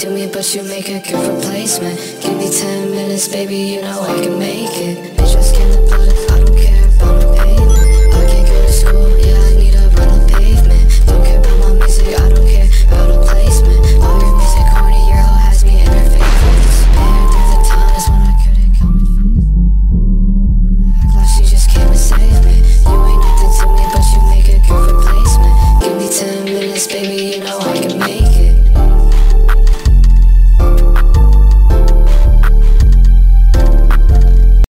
to me, but you make a good replacement. Give me 10 minutes, baby, you know I can make it. Bitch, I scam the plug, I don't care about no payment. I can't go to school, yeah, I need to run the pavement. Don't care about my music, I don't care about a placement. All your music corny, your hoe has me in her favorites Been through the times when I couldn't come Act like she just came to save me. You ain't nothing to me, but you make a good replacement. Give me 10 minutes, baby, you know I can make it.